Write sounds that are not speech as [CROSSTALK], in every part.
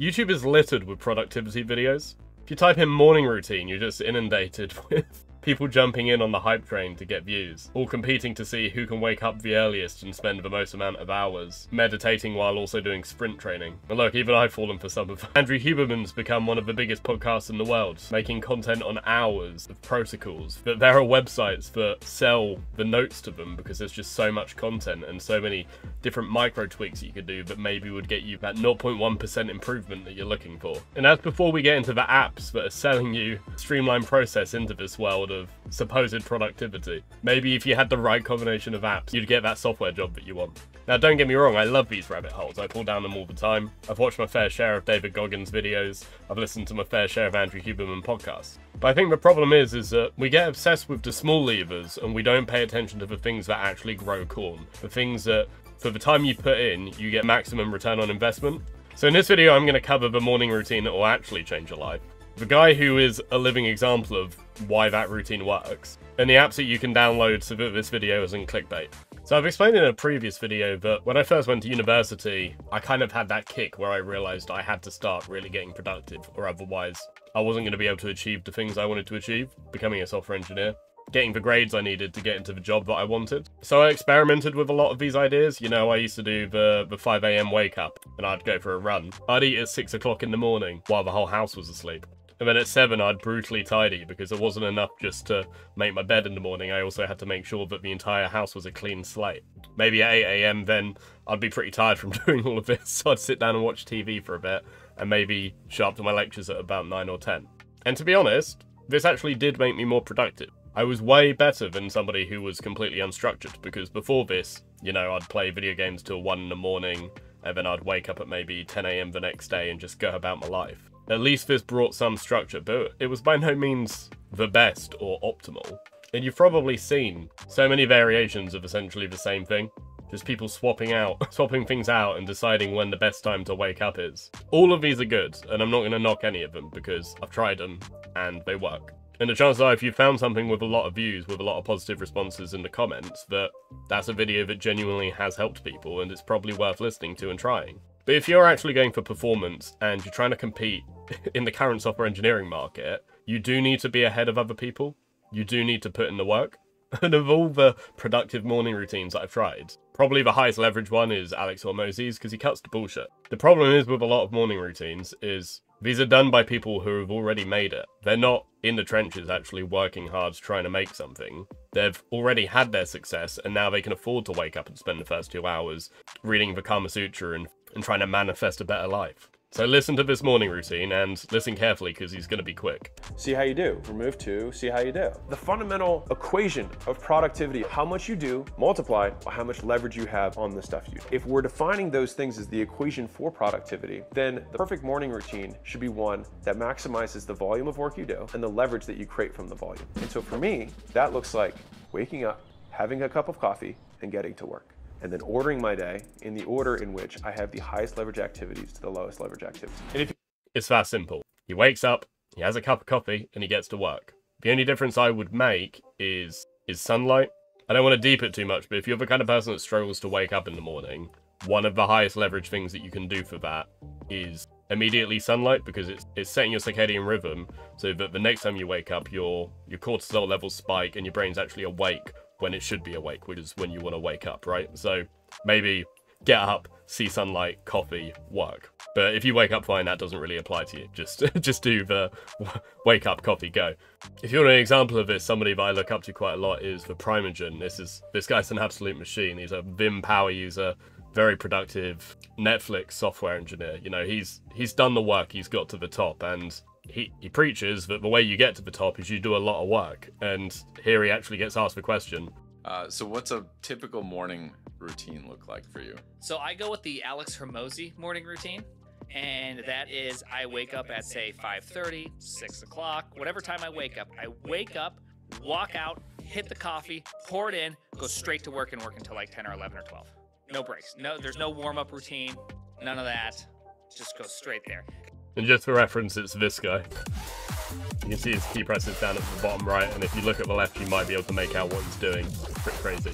YouTube is littered with productivity videos. If you type in morning routine, you're just inundated [LAUGHS] with people jumping in on the hype train to get views, all competing to see who can wake up the earliest and spend the most amount of hours meditating while also doing sprint training. And look, even I've fallen for some of [LAUGHS] Andrew Huberman's become one of the biggest podcasts in the world, making content on hours of protocols. But there are websites that sell the notes to them because there's just so much content and so many different micro tweaks you could do that maybe would get you that 0.1% improvement that you're looking for. And as before we get into the apps that are selling you streamlined process into this world of supposed productivity. Maybe if you had the right combination of apps, you'd get that software job that you want. Now, don't get me wrong, I love these rabbit holes. I fall down them all the time. I've watched my fair share of David Goggins videos. I've listened to my fair share of Andrew Huberman podcasts. But I think the problem is, is that we get obsessed with the small levers and we don't pay attention to the things that actually grow corn. The things that, for the time you put in, you get maximum return on investment. So in this video, I'm going to cover the morning routine that will actually change your life. The guy who is a living example of why that routine works, and the apps that you can download so that this video isn't clickbait. So I've explained in a previous video that when I first went to university, I kind of had that kick where I realized I had to start really getting productive, or otherwise I wasn't going to be able to achieve the things I wanted to achieve, becoming a software engineer getting the grades I needed to get into the job that I wanted. So I experimented with a lot of these ideas. You know, I used to do the, the 5am wake up and I'd go for a run. I'd eat at 6 o'clock in the morning while the whole house was asleep. And then at 7 I'd brutally tidy because it wasn't enough just to make my bed in the morning. I also had to make sure that the entire house was a clean slate. Maybe at 8am then I'd be pretty tired from [LAUGHS] doing all of this. So I'd sit down and watch TV for a bit and maybe show up to my lectures at about 9 or 10. And to be honest, this actually did make me more productive. I was way better than somebody who was completely unstructured because before this, you know, I'd play video games till 1 in the morning and then I'd wake up at maybe 10am the next day and just go about my life. At least this brought some structure, but it was by no means the best or optimal. And you've probably seen so many variations of essentially the same thing. Just people swapping out, [LAUGHS] swapping things out and deciding when the best time to wake up is. All of these are good, and I'm not going to knock any of them because I've tried them and they work. And the chances are, if you found something with a lot of views, with a lot of positive responses in the comments, that that's a video that genuinely has helped people and it's probably worth listening to and trying. But if you're actually going for performance and you're trying to compete [LAUGHS] in the current software engineering market, you do need to be ahead of other people. You do need to put in the work. [LAUGHS] And of all the productive morning routines I've tried, probably the highest leverage one is Alex Hormozi's because he cuts the bullshit. The problem is with a lot of morning routines is these are done by people who have already made it. They're not in the trenches actually working hard trying to make something. They've already had their success and now they can afford to wake up and spend the first two hours reading the Kama Sutra and, and trying to manifest a better life. So listen to this morning routine and listen carefully because he's going to be quick. See how you do. Remove two, see how you do. The fundamental equation of productivity, how much you do multiplied by how much leverage you have on the stuff you do. If we're defining those things as the equation for productivity, then the perfect morning routine should be one that maximizes the volume of work you do and the leverage that you create from the volume. And so for me, that looks like waking up, having a cup of coffee, and getting to work and then ordering my day in the order in which I have the highest leverage activities to the lowest leverage activities. And if it's that simple. He wakes up, he has a cup of coffee, and he gets to work. The only difference I would make is is sunlight. I don't want to deep it too much, but if you're the kind of person that struggles to wake up in the morning, one of the highest leverage things that you can do for that is immediately sunlight because it's it's setting your circadian rhythm so that the next time you wake up your your cortisol levels spike and your brain's actually awake when it should be awake, which is when you want to wake up, right? So maybe get up, see sunlight, coffee, work. But if you wake up fine, that doesn't really apply to you. Just [LAUGHS] just do the [LAUGHS] wake up, coffee, go. If you want an example of this, somebody that I look up to quite a lot is the Primeagen. This is this guy's an absolute machine. He's a Vim power user, very productive Netflix software engineer. You know, he's he's done the work, he's got to the top, and he, he preaches that the way you get to the top is you do a lot of work. And here he actually gets asked the question. Uh, so what's a typical morning routine look like for you? So I go with the Alex Hormozi morning routine. And that is I wake up at say 5:30, 6 o'clock, whatever time I wake up. I wake up, walk out, hit the coffee, pour it in, go straight to work and work until like 10 or 11 or 12. No breaks. No, there's no warm-up routine. None of that. Just go straight there. And just for reference, it's this guy. You can see his key presses down at the bottom right, and if you look at the left, you might be able to make out what he's doing. It's pretty crazy.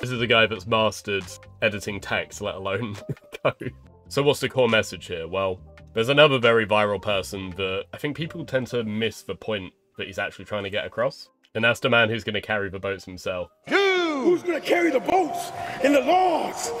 This is a guy that's mastered editing text, let alone [LAUGHS] code. So what's the core message here? Well, there's another very viral person that I think people tend to miss the point that he's actually trying to get across. And that's the man who's going to carry the boats himself. You! Who's gonna carry the boats and the logs?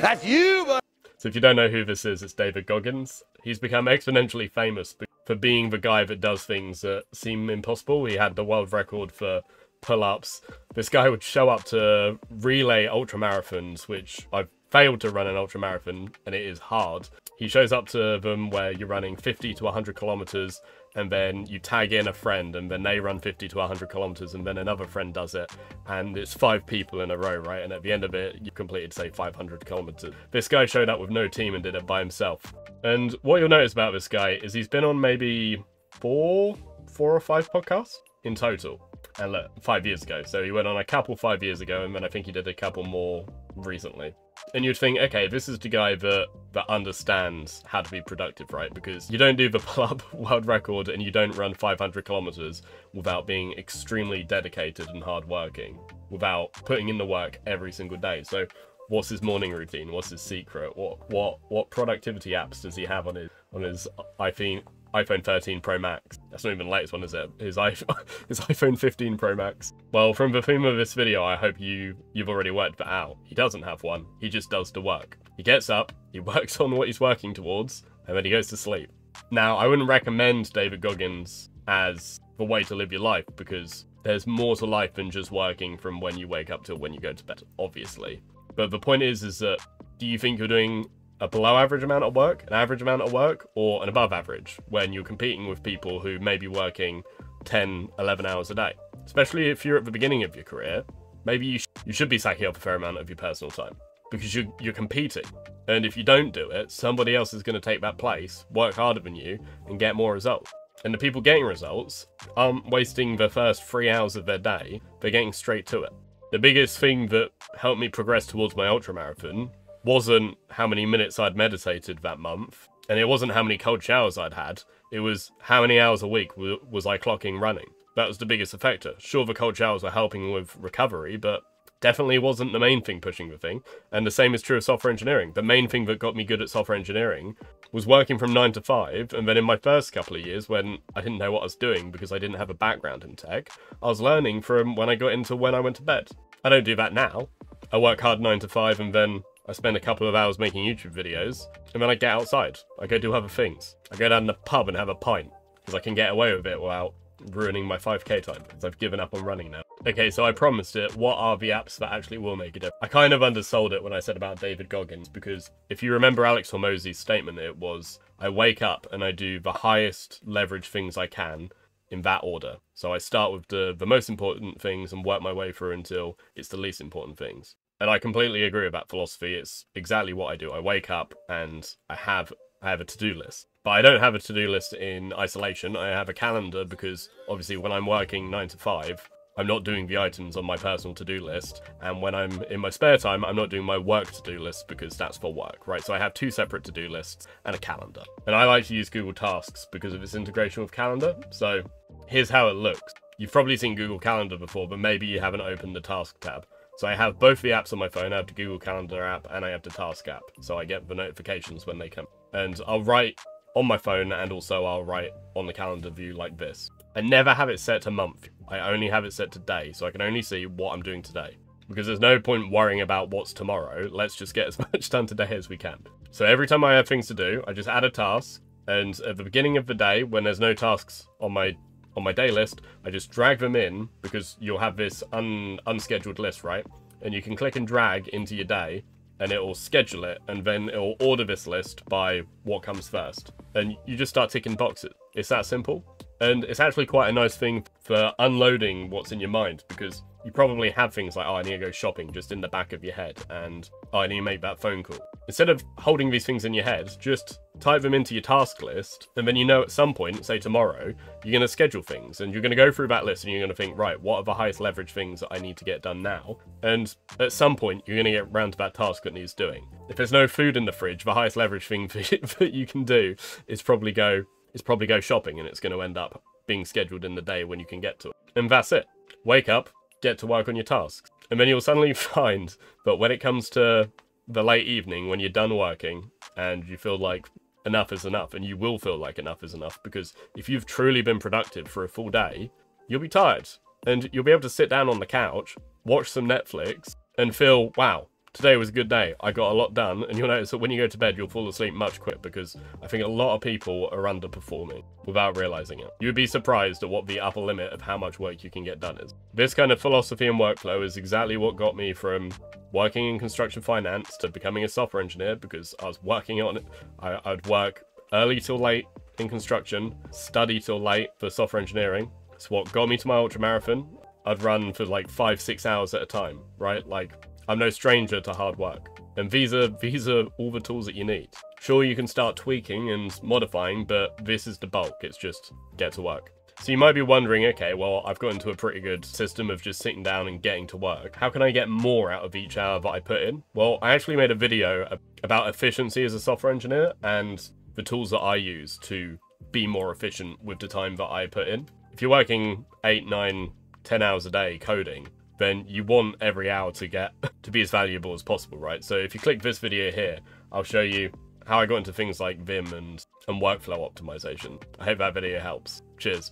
That's you, bud. So if you don't know who this is, it's David Goggins. He's become exponentially famous for being the guy that does things that seem impossible. He had the world record for pull-ups. This guy would show up to relay ultramarathons, which I've failed to run an ultramarathon, and it is hard. He shows up to them where you're running 50 to 100 kilometers, and then you tag in a friend, and then they run 50 to 100 kilometers, and then another friend does it, and it's five people in a row, right? And at the end of it, you completed, say, 500 kilometers. This guy showed up with no team and did it by himself. And what you'll notice about this guy is he's been on maybe four, four or five podcasts in total. And look, five years ago. So he went on a couple five years ago, and then I think he did a couple more recently. And you'd think, okay, this is the guy that that understands how to be productive, right? Because you don't do the [LAUGHS] club world record and you don't run 500 kilometers without being extremely dedicated and hardworking, without putting in the work every single day. So what's his morning routine? What's his secret? What what what productivity apps does he have on his on his iPhone iPhone 13 Pro Max. That's not even the latest one, is it? His iPhone, [LAUGHS] his iPhone 15 Pro Max. Well, from the theme of this video, I hope you, you've already worked that out. He doesn't have one. He just does the work. He gets up, he [LAUGHS] works on what he's working towards, and then he goes to sleep. Now, I wouldn't recommend David Goggins as the way to live your life because there's more to life than just working from when you wake up till when you go to bed, obviously. But the point is, is that do you think you're doing a below average amount of work, an average amount of work, or an above average when you're competing with people who may be working 10, 11 hours a day. Especially if you're at the beginning of your career, maybe you, sh you should be sacking up a fair amount of your personal time because you're, you're competing. And if you don't do it, somebody else is going to take that place, work harder than you, and get more results. And the people getting results aren't wasting the first three hours of their day, they're getting straight to it. The biggest thing that helped me progress towards my ultramarathon wasn't how many minutes I'd meditated that month, and it wasn't how many cold showers I'd had. It was how many hours a week was I clocking running. That was the biggest effector. Sure, the cold showers were helping with recovery, but definitely wasn't the main thing pushing the thing. And the same is true of software engineering. The main thing that got me good at software engineering was working from 9 to 5, and then in my first couple of years, when I didn't know what I was doing because I didn't have a background in tech, I was learning from when I got into when I went to bed. I don't do that now. I work hard 9 to 5 and then I spend a couple of hours making YouTube videos, and then I get outside. I go do other things. I go down to the pub and have a pint, because I can get away with it without ruining my 5k time, because I've given up on running now. Okay, so I promised it, what are the apps that actually will make a difference? I kind of undersold it when I said about David Goggins, because if you remember Alex Hormozi's statement, it was, I wake up and I do the highest leverage things I can, in that order. So I start with the, the most important things and work my way through until it's the least important things. And I completely agree with that philosophy. It's exactly what I do. I wake up and I have I have a to-do list. But I don't have a to-do list in isolation. I have a calendar because obviously when I'm working 9 to 5, I'm not doing the items on my personal to-do list. And when I'm in my spare time, I'm not doing my work to-do list because that's for work, right? So I have two separate to-do lists and a calendar. And I like to use Google Tasks because of its integration with Calendar. So here's how it looks. You've probably seen Google Calendar before, but maybe you haven't opened the task tab. So I have both the apps on my phone. I have the Google Calendar app and I have the Task app. So I get the notifications when they come. And I'll write on my phone and also I'll write on the calendar view like this. I never have it set to month. I only have it set to day. So I can only see what I'm doing today. Because there's no point worrying about what's tomorrow. Let's just get as [LAUGHS] much done today as we can. So every time I have things to do, I just add a task. And at the beginning of the day, when there's no tasks on my on my day list, I just drag them in because you'll have this un unscheduled list, right? And you can click and drag into your day and it will schedule it and then it will order this list by what comes first. And you just start ticking boxes. It's that simple. And it's actually quite a nice thing for unloading what's in your mind because you probably have things like, oh, I need to go shopping just in the back of your head and oh, I need to make that phone call. Instead of holding these things in your head, just type them into your task list and then you know at some point, say tomorrow, you're going to schedule things and you're going to go through that list and you're going to think, right, what are the highest leverage things that I need to get done now? And at some point, you're going to get around to that task that needs doing. If there's no food in the fridge, the highest leverage thing [LAUGHS] that you can do is probably go is probably go shopping and it's going to end up being scheduled in the day when you can get to it. And that's it. Wake up, get to work on your tasks. And then you'll suddenly [LAUGHS] find that when it comes to the late evening, when you're done working and you feel like enough is enough, and you will feel like enough is enough because if you've truly been productive for a full day, you'll be tired and you'll be able to sit down on the couch, watch some Netflix, and feel, wow, today was a good day. I got a lot done, and you'll notice that when you go to bed, you'll fall asleep much quicker because I think a lot of people are underperforming without realizing it. You'd be surprised at what the upper limit of how much work you can get done is. This kind of philosophy and workflow is exactly what got me from working in construction finance to becoming a software engineer because I was working on it. I, I'd work early till late in construction, study till late for software engineering. It's what got me to my ultra marathon. I'd run for like five, six hours at a time, right? Like I'm no stranger to hard work. And these are, these are all the tools that you need. Sure, you can start tweaking and modifying, but this is the bulk. It's just get to work. So you might be wondering, okay, well, I've got into a pretty good system of just sitting down and getting to work. How can I get more out of each hour that I put in? Well, I actually made a video about efficiency as a software engineer and the tools that I use to be more efficient with the time that I put in. If you're working eight, nine, ten hours a day coding, then you want every hour to get [LAUGHS] to be as valuable as possible, right? So if you click this video here, I'll show you how I got into things like Vim and, and workflow optimization. I hope that video helps. Cheers.